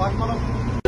Bakmadım.